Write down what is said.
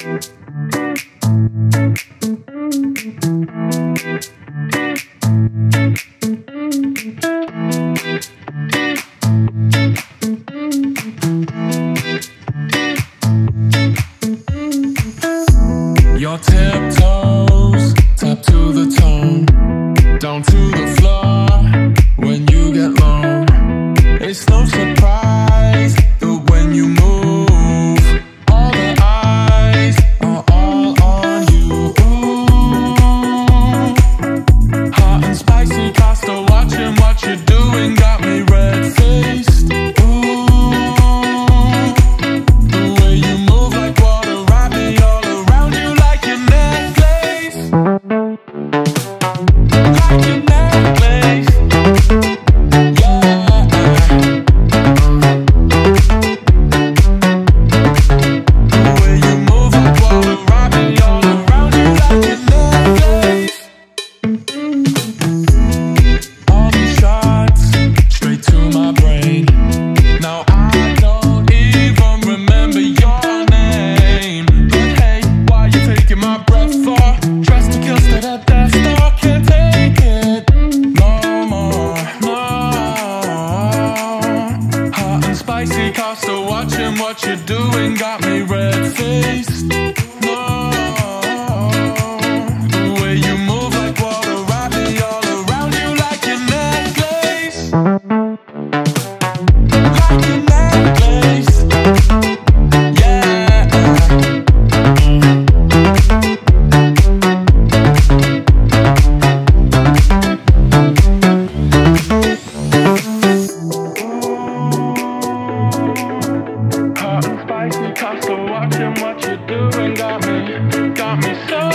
Your tiptoes, tap to the tone, down to the floor. cost of watching what you're doing got me red faced. Got me so